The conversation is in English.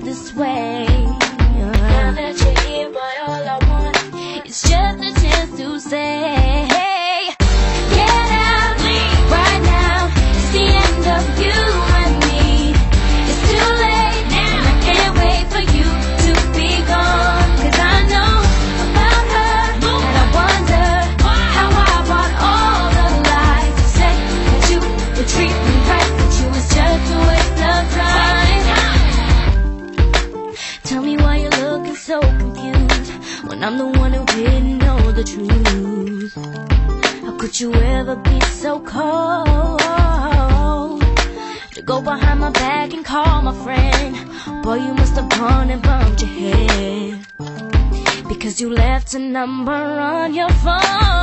this way. Now that you're here, boy, all I want It's just a chance to say, get out right now. It's the end of you and me. It's too late now. I can't wait for you to be gone. 'Cause I know about her. And I wonder how I all the lies. Said treat me so confused when I'm the one who didn't know the truth. How could you ever be so cold? To go behind my back and call my friend. Boy, you must have gone and bumped your head. Because you left a number on your phone.